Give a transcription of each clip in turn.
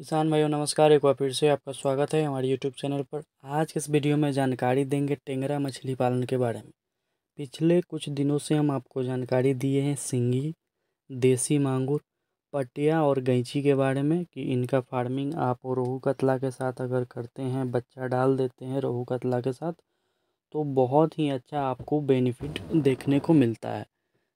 किसान भाइयों, नमस्कार। एक बार फिर से आपका स्वागत है हमारे यूट्यूब चैनल पर। आज के इस वीडियो में जानकारी देंगे टेंगरा मछली पालन के बारे में। पिछले कुछ दिनों से हम आपको जानकारी दिए हैं सिंगी, देसी मांगुर, पटिया और गैंची के बारे में कि इनका फ़ार्मिंग आप रोहू कतला के साथ अगर करते हैं, बच्चा डाल देते हैं रोहू कतला के साथ तो बहुत ही अच्छा आपको बेनिफिट देखने को मिलता है।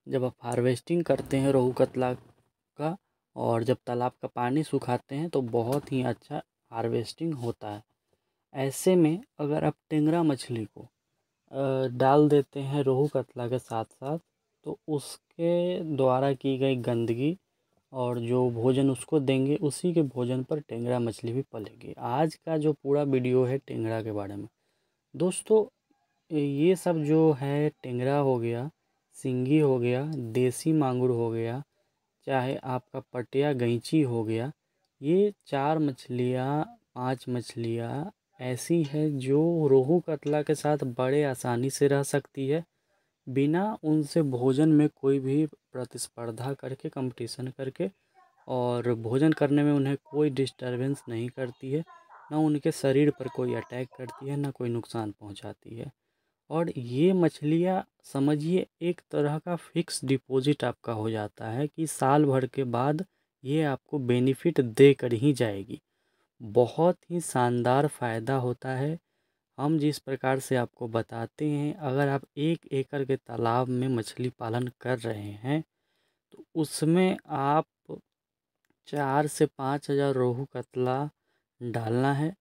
जब आप हार्वेस्टिंग करते हैं रोहू कतला का और जब तालाब का पानी सुखाते हैं तो बहुत ही अच्छा हार्वेस्टिंग होता है। ऐसे में अगर आप टेंगरा मछली को डाल देते हैं रोहू कतला के साथ साथ तो उसके द्वारा की गई गंदगी और जो भोजन उसको देंगे, उसी के भोजन पर टेंगरा मछली भी पलेगी। आज का जो पूरा वीडियो है टेंगरा के बारे में। दोस्तों, ये सब जो है टेंगरा हो गया, सिंगी हो गया, देसी मांगुर हो गया चाहे आपका पटिया गैंची हो गया, ये चार मछलियाँ, पाँच मछलियाँ ऐसी है जो रोहू कतला के साथ बड़े आसानी से रह सकती है, बिना उनसे भोजन में कोई भी प्रतिस्पर्धा करके कंपटीशन करके, और भोजन करने में उन्हें कोई डिस्टरबेंस नहीं करती है, ना उनके शरीर पर कोई अटैक करती है, ना कोई नुकसान पहुंचाती है। और ये मछलियाँ, समझिए, एक तरह का फिक्स डिपॉजिट आपका हो जाता है कि साल भर के बाद ये आपको बेनिफिट दे कर ही जाएगी। बहुत ही शानदार फ़ायदा होता है। हम जिस प्रकार से आपको बताते हैं, अगर आप एक एकड़ के तालाब में मछली पालन कर रहे हैं तो उसमें आप चार से पाँच हज़ार रोहू कतला डालना है।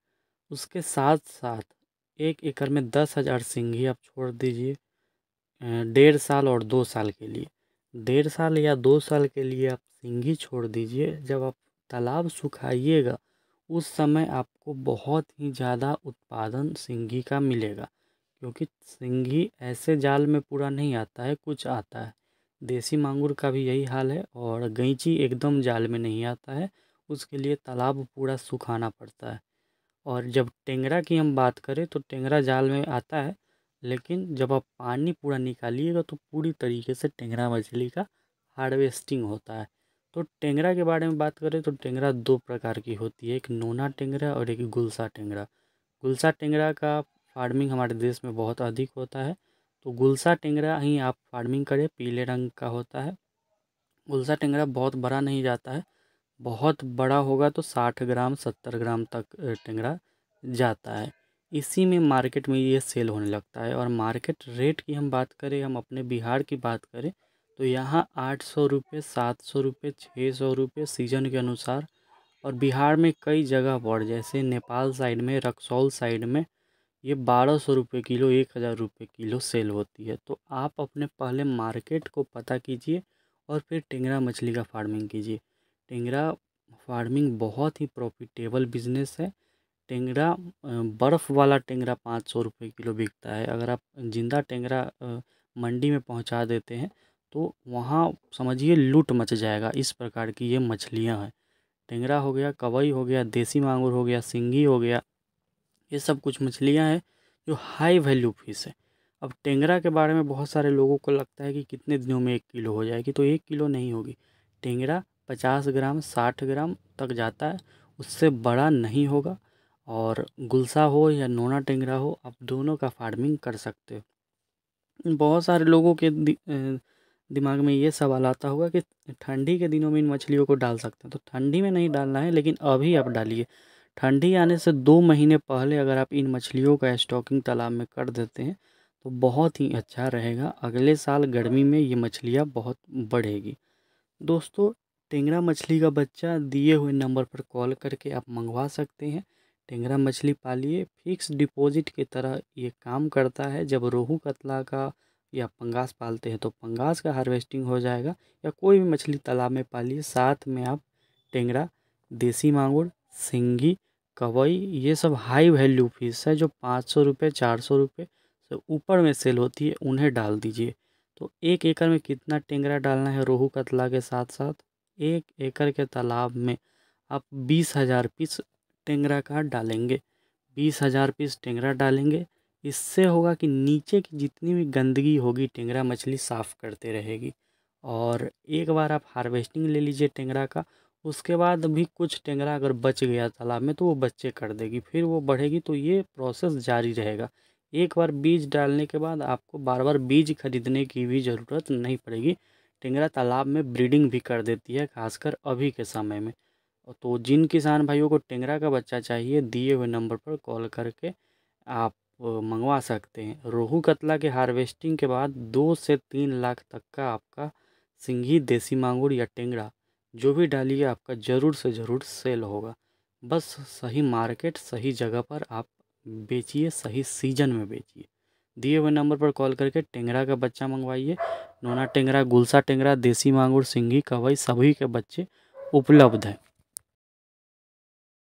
उसके साथ साथ एक एकड़ में दस हज़ार सिंघी आप छोड़ दीजिए डेढ़ साल और दो साल के लिए। डेढ़ साल या दो साल के लिए आप सिंघी छोड़ दीजिए, जब आप तालाब सुखाइएगा, उस समय आपको बहुत ही ज़्यादा उत्पादन सिंघी का मिलेगा, क्योंकि सिंघी ऐसे जाल में पूरा नहीं आता है, कुछ आता है। देसी मांगुर का भी यही हाल है और गैंची एकदम जाल में नहीं आता है, उसके लिए तालाब पूरा सुखाना पड़ता है। और जब टेंगरा की हम बात करें तो टेंगरा जाल में आता है, लेकिन जब आप पानी पूरा निकालिएगा तो पूरी तरीके से टेंगरा मछली का हार्वेस्टिंग होता है। तो टेंगरा के बारे में बात करें तो टेंगरा दो प्रकार की होती है, एक नोना टेंगरा और एक गुलसा टेंगरा। गुलसा टेंगरा का फ़ार्मिंग हमारे देश में बहुत अधिक होता है तो गुलसा टेंगरा ही आप फ़ार्मिंग करें, पीले रंग का होता है। गुलसा टेंगरा बहुत बड़ा नहीं जाता है बहुत बड़ा होगा तो साठ ग्राम, सत्तर ग्राम तक टेंगरा जाता है। इसी में मार्केट में ये सेल होने लगता है और मार्केट रेट की हम बात करें, हम अपने बिहार की बात करें तो यहाँ आठ सौ रुपये, सात सौ रुपये, छः सौ रुपये सीज़न के अनुसार और बिहार में कई जगह पर, जैसे नेपाल साइड में, रक्सौल साइड में, ये बारह सौ रुपये किलो, एक हज़ार रुपये किलो सेल होती है। तो आप अपने पहले मार्केट को पता कीजिए और फिर टेंगरा मछली का फ़ार्मिंग कीजिए। टेंगरा फ़ार्मिंग बहुत ही प्रॉफिटेबल बिज़नेस है। टेंगरा बर्फ़ वाला टेंगरा पाँच सौ रुपये किलो बिकता है। अगर आप ज़िंदा टेंगरा मंडी में पहुँचा देते हैं तो वहाँ समझिए लूट मच जाएगा इस प्रकार की ये मछलियाँ हैं। टेंगरा हो गया, कवई हो गया, देसी मांगुर हो गया, सिंगी हो गया, ये सब कुछ मछलियाँ हैं जो हाई वैल्यू फ़िश है। अब टेंगरा के बारे में बहुत सारे लोगों को लगता है कि कितने दिनों में एक किलो हो जाएगी तो एक किलो नहीं होगी। टेंगरा पचास ग्राम साठ ग्राम तक जाता है। उससे बड़ा नहीं होगा और गुलसा हो या नोना टेंगरा हो आप दोनों का फ़ार्मिंग कर सकते हो। बहुत सारे लोगों के दि, दिमाग में ये सवाल आता होगा कि ठंडी के दिनों में इन मछलियों को डाल सकते हैं। तो ठंडी में नहीं डालना है लेकिन अभी आप डालिए। ठंडी आने से दो महीने पहले अगर आप इन मछलियों का स्टॉकिंग तालाब में कर देते हैं तो बहुत ही अच्छा रहेगा। अगले साल गर्मी में ये मछलियाँ बहुत बढ़ेगी। दोस्तों टेंगरा मछली का बच्चा दिए हुए नंबर पर कॉल करके आप मंगवा सकते हैं। टेंगरा मछली पालिए, फिक्स डिपॉजिट की तरह ये काम करता है। जब रोहू, कतला का या पंगास पालते हैं तो पंगास का हार्वेस्टिंग हो जाएगा या कोई भी मछली तालाब में पालिए, साथ में आप टेंगरा, देसी मांगुर, सिंगी, कवई, ये सब हाई वैल्यू फ़िश है जो पाँच सौ रुपये, चार सौ रुपये से ऊपर में सेल होती है, उन्हें डाल दीजिए। तो एक एकड़ में कितना टेंगरा डालना है रोहू, कतला के साथ साथ एक एकड़ के तालाब में आप बीस हज़ार पीस टेंगरा का डालेंगे। बीस हज़ार पीस टेंगरा डालेंगे। इससे होगा कि नीचे की जितनी भी गंदगी होगी, टेंगरा मछली साफ़ करते रहेगी। और एक बार आप हार्वेस्टिंग ले लीजिए टेंगरा का, उसके बाद भी कुछ टेंगरा अगर बच गया तालाब में तो वो बच्चे कर देगी। फिर वो बढ़ेगी तो ये प्रोसेस जारी रहेगा। एक बार बीज डालने के बाद आपको बार बार बीज खरीदने की भी ज़रूरत नहीं पड़ेगी। टेंगरा तालाब में ब्रीडिंग भी कर देती है, खासकर अभी के समय में। तो जिन किसान भाइयों को टेंगरा का बच्चा चाहिए, दिए हुए नंबर पर कॉल करके आप मंगवा सकते हैं। रोहू कतला के हार्वेस्टिंग के बाद दो से तीन लाख तक का आपका सिंघी देसी मांगुर या टेंगरा, जो भी डालिए आपका ज़रूर से ज़रूर सेल होगा। बस सही मार्केट, सही जगह पर आप बेचिए, सही सीज़न में बेचिए। दिए हुए नंबर पर कॉल करके टेंगरा का बच्चा मंगवाइए। नोना टेंगरा, गुलसा टेंगरा, देसी मांगुर, सिंगी, कवई, सभी के बच्चे उपलब्ध हैं।